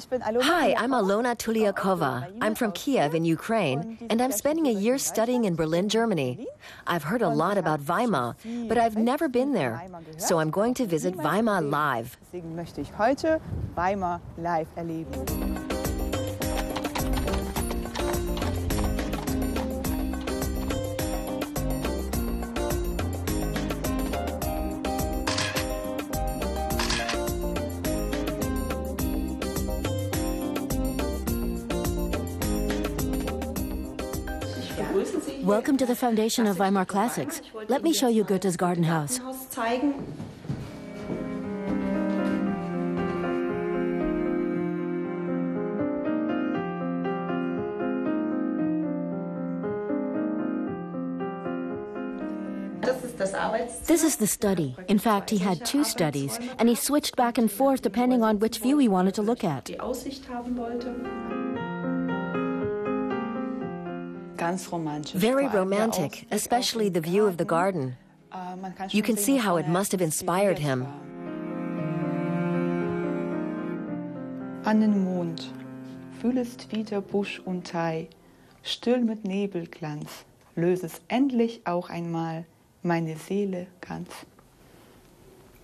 Hi, I'm Alona Tuliakova. I'm from Kiev in Ukraine, and I'm spending a year studying in Berlin, Germany. I've heard a lot about Weimar, but I've never been there, so I'm going to visit Weimar live. Welcome to the foundation of Weimar Classics. Let me show you Goethe's garden house. This is the study. In fact, he had two studies, and he switched back and forth depending on which view he wanted to look at. Very romantic, especially the view of the garden. You can see how it must have inspired him. An den Mond, fühlest wieder Busch und Teil, still mit Nebelglanz, löses endlich auch einmal meine Seele ganz.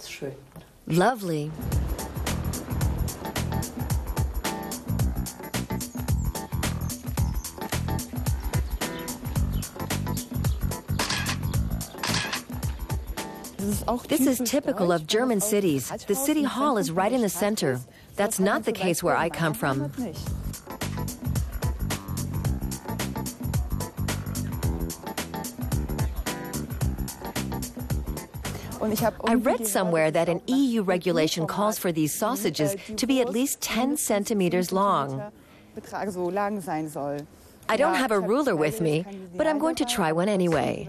Schön. Lovely. This is typical of German cities. The city hall is right in the center. That's not the case where I come from. I read somewhere that an EU regulation calls for these sausages to be at least 10 centimeters long. I don't have a ruler with me, but I'm going to try one anyway.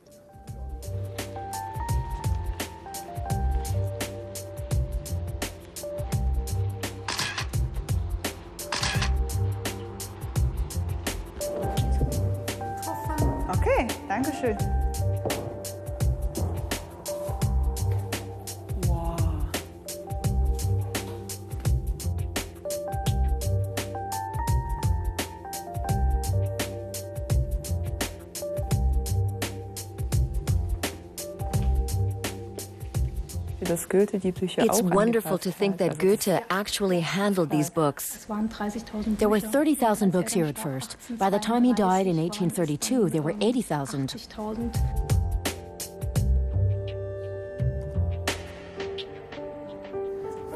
Okay, danke schön. It's wonderful to think that Goethe actually handled these books. There were 30,000 books here at first. By the time he died in 1832, there were 80,000.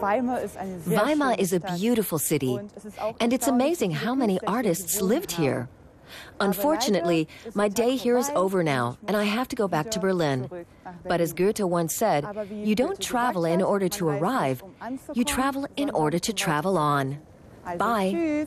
Weimar is, eine sehr Weimar schöne is a beautiful city, Und es ist auch and it's amazing how many artists lived here. Unfortunately, my day here is over now, and I have to go back to Berlin. But as Goethe once said, you don't travel in order to arrive, you travel in order to travel on. Bye.